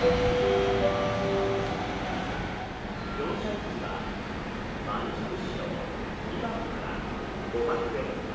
車駅は満州市の2番から5番で